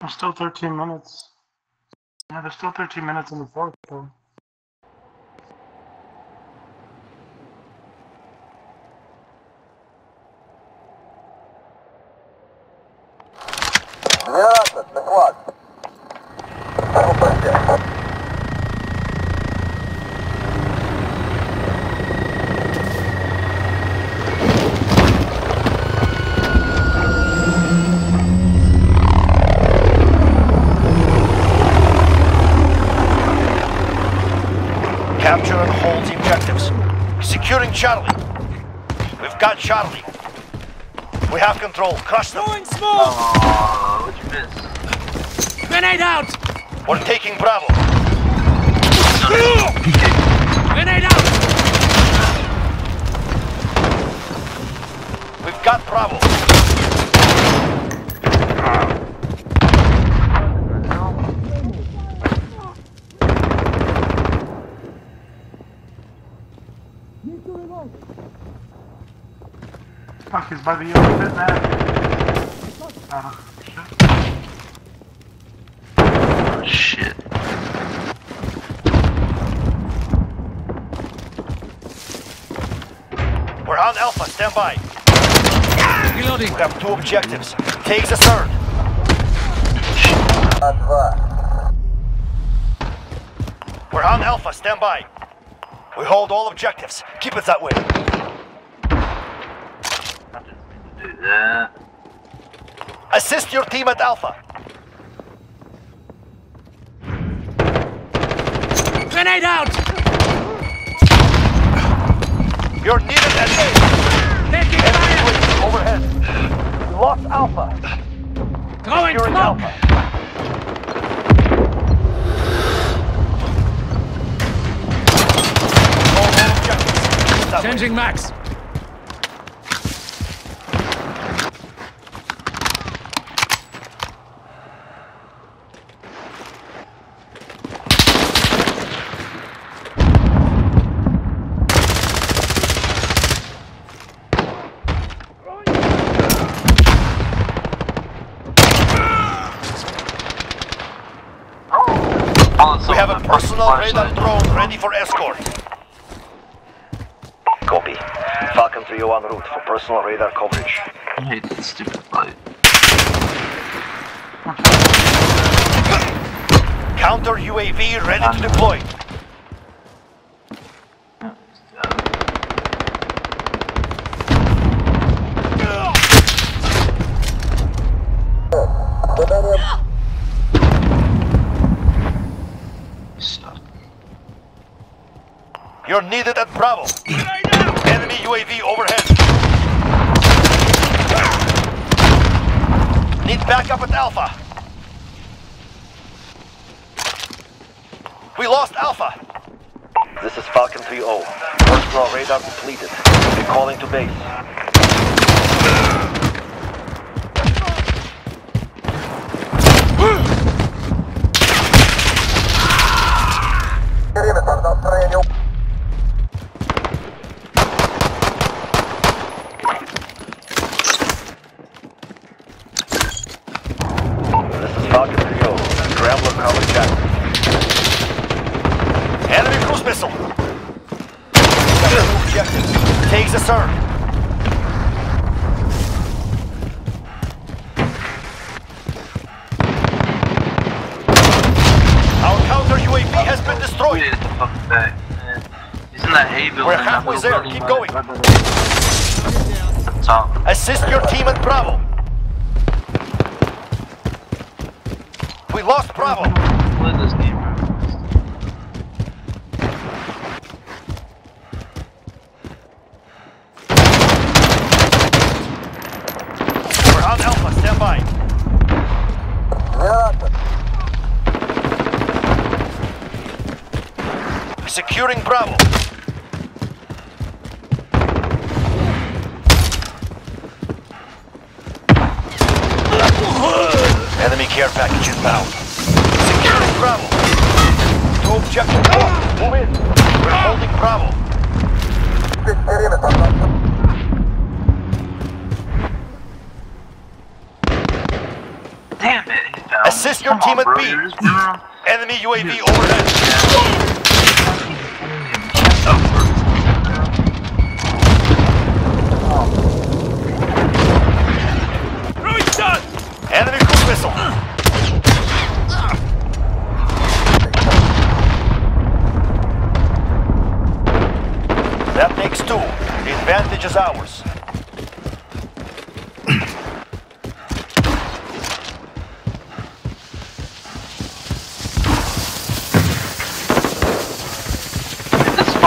There's still 13 minutes. Yeah, there's still 13 minutes in the fourth, though. The quad. Capture and hold the objectives. Securing Charlie. We've got Charlie. We have control. Crush them. Throwing smoke! Oh, what'd you miss? Grenade out! We're taking Bravo. Grenade out! We've got Bravo. Fuck, he's by the yellow pit now. Shit. Shit. We're on Alpha. Stand by. Reloading. We have two objectives. Take the third. We're on Alpha. Stand by. We hold all objectives. Keep it that way. I didn't mean to do that. Assist your team at Alpha. Grenade out! You're needed at A. Taking fire! Overhead. We lost Alpha. Going Securing smoke! Alpha. Hold all objectives. That way. Changing max. Oh, We have a personal Radar drone ready for escort. Copy. Falcon 301 route for personal radar coverage. I hate this stupid flight. Counter UAV ready to deploy. You're needed at Bravo. Enemy UAV overhead. Need backup at Alpha. We lost Alpha. This is Falcon 3-0. Personal radar completed. We're calling to base. Objectives. Takes a turn. Our counter UAV has been destroyed. Get the fuck man. He's that hay building. We're halfway there. Keep going. The top. Assist your team at Bravo. We lost Bravo. Play this game, bro. We're on 12. Securing Bravo. Enemy care package inbound. Securing Bravo. Two objectives. Move in. We're holding Bravo. Assist your team at B. You're just running around. Enemy UAV overhead. Throwing stun! Enemy cruise missile. That makes two. The advantage is ours.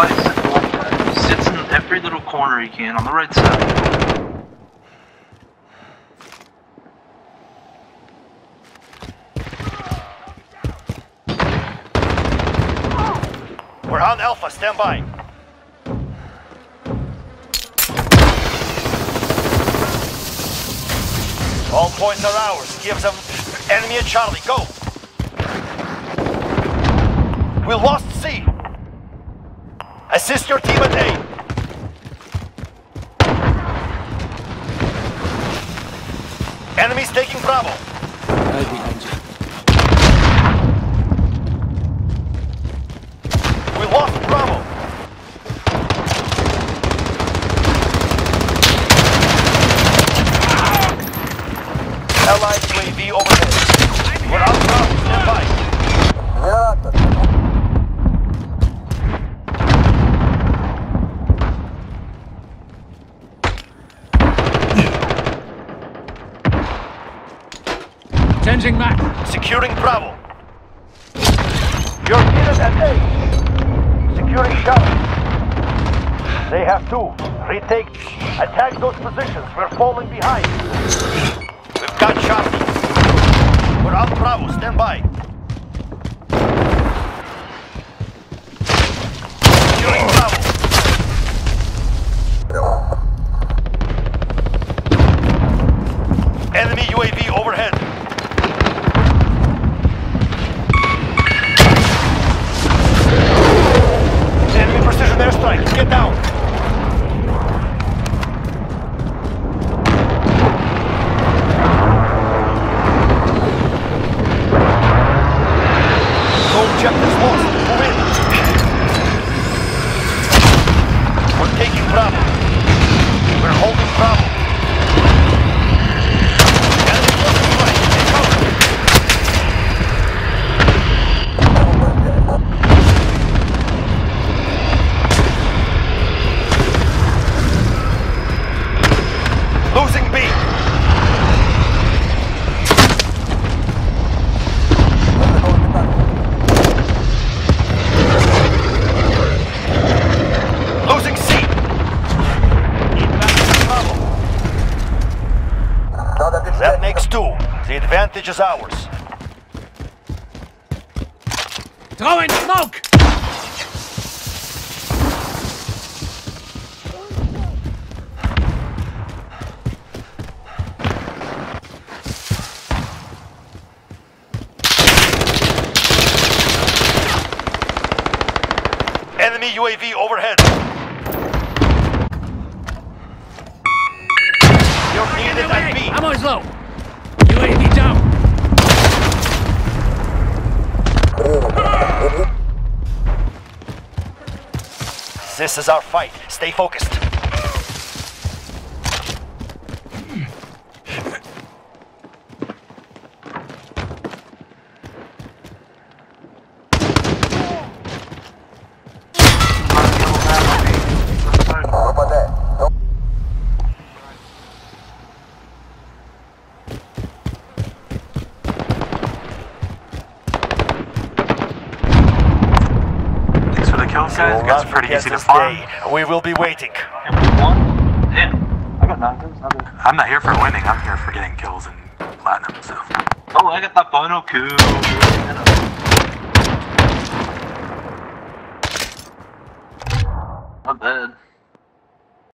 He sits in every little corner he can on the right side. We're on Alpha. Stand by. All points are ours. Give them enemy at Charlie. Go. We lost C. Assist your team at A. Enemies taking Bravo. Right behind you. Securing Bravo. Your unit at A. Securing Charlie. They have two. Retake. Attack those positions. We're falling behind. We've got Charlie. We're on Bravo. Stand by. Securing Bravo. Enemy UAV overhead. Advantage is ours. Throwing smoke! Enemy UAV overhead. You're needed at B. Ammo's low. This is our fight. Stay focused. For the. We'll not pretty easy to this farm. day. We will be waiting. And we won? Damn. I got nine kills. Not bad. I'm not here for winning. I'm here for getting kills and platinum. So Oh, I got that final coup. Not bad.